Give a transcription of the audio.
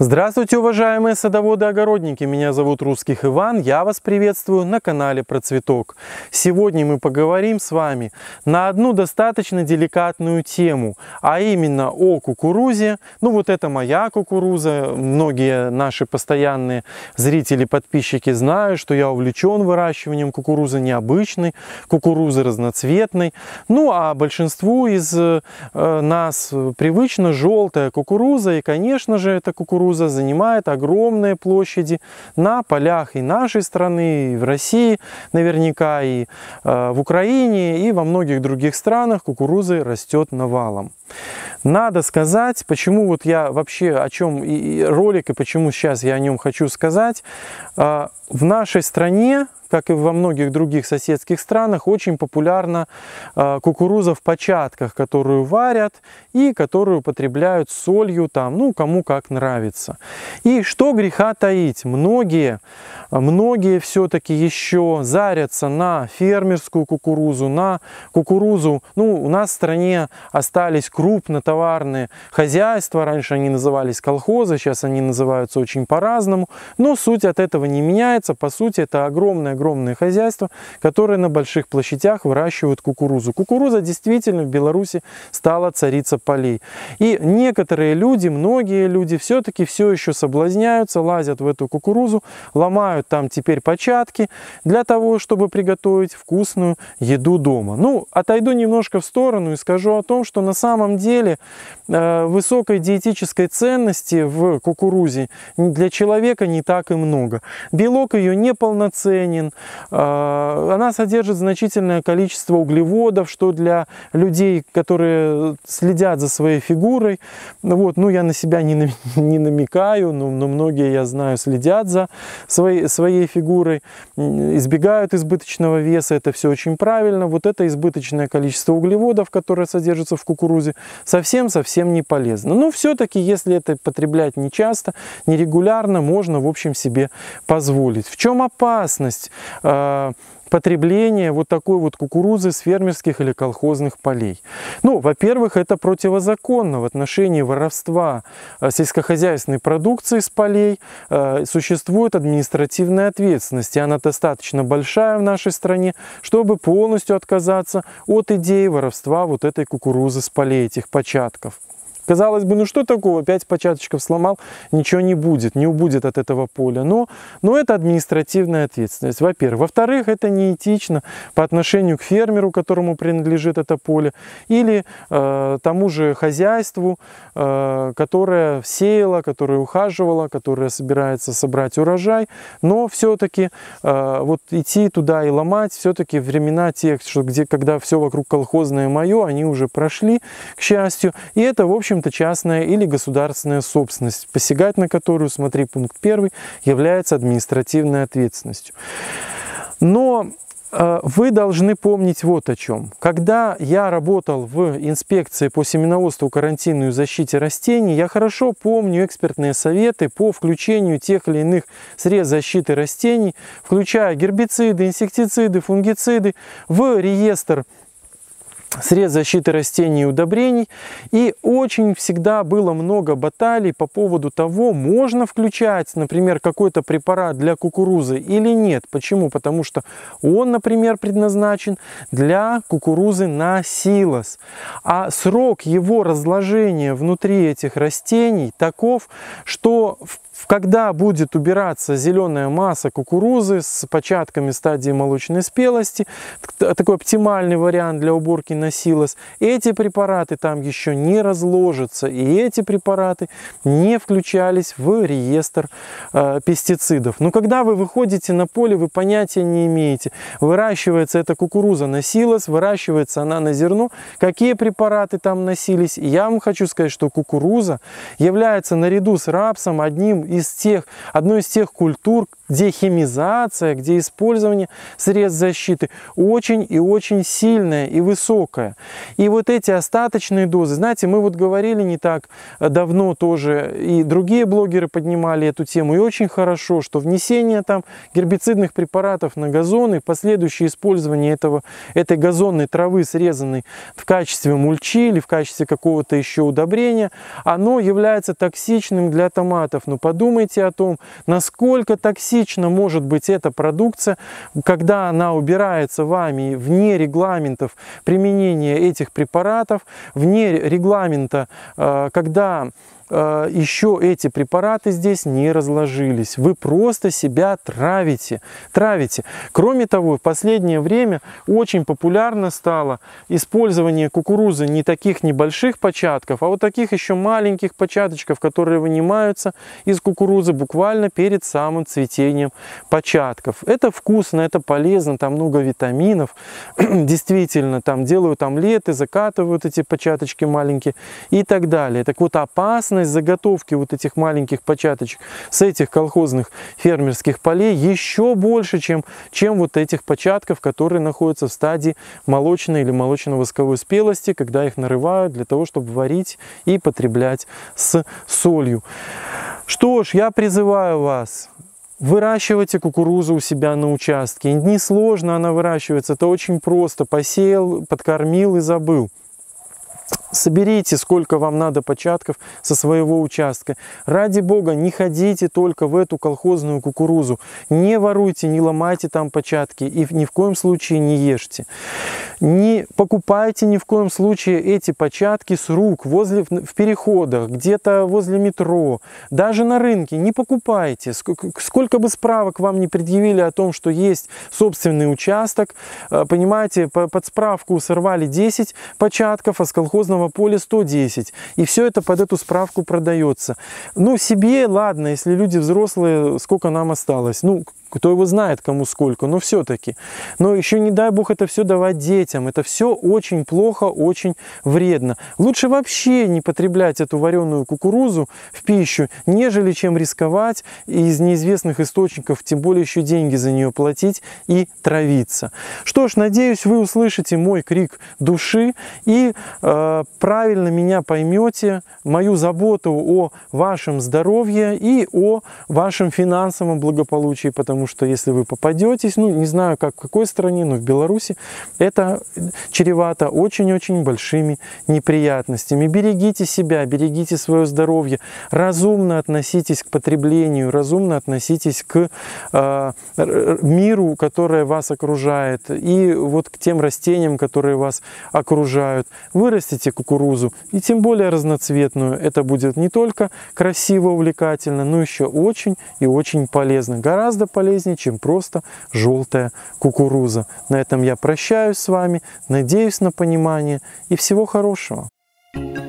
Здравствуйте, уважаемые садоводы-огородники! Меня зовут Русских Иван, я вас приветствую на канале Про Цветок. Сегодня мы поговорим с вами на одну достаточно деликатную тему, а именно о кукурузе. Ну вот это моя кукуруза, многие наши постоянные зрители, подписчики знают, что я увлечен выращиванием кукурузы необычной, кукурузы разноцветной. Ну а большинству из э, нас привычно желтая кукуруза, и конечно же эта кукуруза кукуруза занимает огромные площади на полях и нашей страны, и в России наверняка, и э, в Украине, и во многих других странах кукурузы растет навалом. Надо сказать, почему вот я вообще о чем и ролик, и почему сейчас я о нем хочу сказать. Э, в нашей стране как и во многих других соседских странах, очень популярна э, кукуруза в початках, которую варят и которую употребляют солью, там, ну, кому как нравится. И что греха таить, многие, многие все-таки еще зарятся на фермерскую кукурузу, на кукурузу, ну, у нас в стране остались крупнотоварные хозяйства, раньше они назывались колхозы, сейчас они называются очень по-разному, но суть от этого не меняется, по сути, это огромная огромные хозяйства, которые на больших площадях выращивают кукурузу. Кукуруза действительно в Беларуси стала царица полей. И некоторые люди, многие люди все-таки все еще соблазняются, лазят в эту кукурузу, ломают там теперь початки для того, чтобы приготовить вкусную еду дома. Ну, отойду немножко в сторону и скажу о том, что на самом деле э, высокой диетической ценности в кукурузе для человека не так и много. Белок ее неполноценен, а, она содержит значительное количество углеводов, что для людей, которые следят за своей фигурой, вот, ну я на себя не, не намекаю, но, но многие, я знаю, следят за своей, своей фигурой, избегают избыточного веса, это все очень правильно. Вот это избыточное количество углеводов, которое содержится в кукурузе, совсем-совсем не полезно. Но все-таки, если это потреблять не часто, нерегулярно, можно, в общем, себе позволить. В чем опасность Э, потребления вот такой вот кукурузы с фермерских или колхозных полей. Ну, во-первых, это противозаконно в отношении воровства э, сельскохозяйственной продукции с полей. Э, существует административная ответственность, и она достаточно большая в нашей стране, чтобы полностью отказаться от идеи воровства вот этой кукурузы с полей, этих початков. Казалось бы, ну что такого, пять початочков сломал, ничего не будет, не убудет от этого поля. Но, но это административная ответственность, во-первых. Во-вторых, это неэтично по отношению к фермеру, которому принадлежит это поле, или э, тому же хозяйству, э, которое сеяло, которое ухаживало, которое собирается собрать урожай. Но все-таки э, вот идти туда и ломать, все-таки времена те, что где, когда все вокруг колхозное мое, они уже прошли, к счастью. И это, в общем, общем-то, частная или государственная собственность, посягать на которую, смотри пункт 1, является административной ответственностью. Но э, вы должны помнить вот о чем. Когда я работал в инспекции по семеноводству, карантину и защите растений, я хорошо помню экспертные советы по включению тех или иных средств защиты растений, включая гербициды, инсектициды, фунгициды, в реестр средств защиты растений и удобрений. И очень всегда было много баталий по поводу того, можно включать, например, какой-то препарат для кукурузы или нет. Почему? Потому что он, например, предназначен для кукурузы на силос. А срок его разложения внутри этих растений таков, что в когда будет убираться зеленая масса кукурузы с початками стадии молочной спелости, такой оптимальный вариант для уборки на силос, эти препараты там еще не разложатся, и эти препараты не включались в реестр э, пестицидов. Но когда вы выходите на поле, вы понятия не имеете, выращивается эта кукуруза на силос, выращивается она на зерно, какие препараты там носились. Я вам хочу сказать, что кукуруза является наряду с рапсом одним из тех, одной из тех культур, где химизация, где использование средств защиты очень и очень сильная и высокая. И вот эти остаточные дозы, знаете, мы вот говорили не так давно тоже, и другие блогеры поднимали эту тему, и очень хорошо, что внесение там гербицидных препаратов на газоны, последующее использование этого, этой газонной травы, срезанной в качестве мульчи или в качестве какого-то еще удобрения, оно является токсичным для томатов. Но подумайте о том, насколько токсична может быть эта продукция, когда она убирается вами вне регламентов применения этих препаратов, вне регламента, э, когда еще эти препараты здесь не разложились. Вы просто себя травите. травите. Кроме того, в последнее время очень популярно стало использование кукурузы не таких небольших початков, а вот таких еще маленьких початочков, которые вынимаются из кукурузы буквально перед самым цветением початков. Это вкусно, это полезно, там много витаминов. Действительно, там делают омлеты, закатывают эти початочки маленькие и так далее. Так вот, опасно вероятность заготовки вот этих маленьких початочек с этих колхозных фермерских полей еще больше, чем, чем вот этих початков, которые находятся в стадии молочной или молочно-восковой спелости, когда их нарывают для того, чтобы варить и потреблять с солью. Что ж, я призываю вас Выращивайте кукурузу у себя на участке. Несложно она выращивается, это очень просто. Посеял, подкормил и забыл. Соберите, сколько вам надо початков со своего участка. Ради Бога, не ходите только в эту колхозную кукурузу. Не воруйте, не ломайте там початки и ни в коем случае не ешьте. Не покупайте ни в коем случае эти початки с рук, возле, в переходах, где-то возле метро, даже на рынке. Не покупайте. Сколько бы справок вам не предъявили о том, что есть собственный участок, э, понимаете, под справку сорвали 10 початков, а с колхозного крупного поля 110. И все это под эту справку продается. Ну, себе, ладно, если люди взрослые, сколько нам осталось? Ну, кто его знает, кому сколько, но все-таки. Но еще не дай бог это все давать детям. Это все очень плохо, очень вредно. Лучше вообще не потреблять эту вареную кукурузу в пищу, нежели чем рисковать из неизвестных источников, тем более еще деньги за нее платить и травиться. Что ж, надеюсь, вы услышите мой крик души и э, правильно меня поймете, мою заботу о вашем здоровье и о вашем финансовом благополучии, потому потому что если вы попадетесь, ну, не знаю, как в какой стране, но в Беларуси, это чревато очень-очень большими неприятностями. Берегите себя, берегите свое здоровье, разумно относитесь к потреблению, разумно относитесь к э, миру, который вас окружает, и вот к тем растениям, которые вас окружают. Вырастите кукурузу, и тем более разноцветную. Это будет не только красиво, увлекательно, но еще очень и очень полезно. Гораздо полезнее полезнее, чем просто желтая кукуруза. На этом я прощаюсь с вами, надеюсь на понимание и всего хорошего. thank you